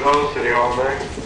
opposed, City Hall nay.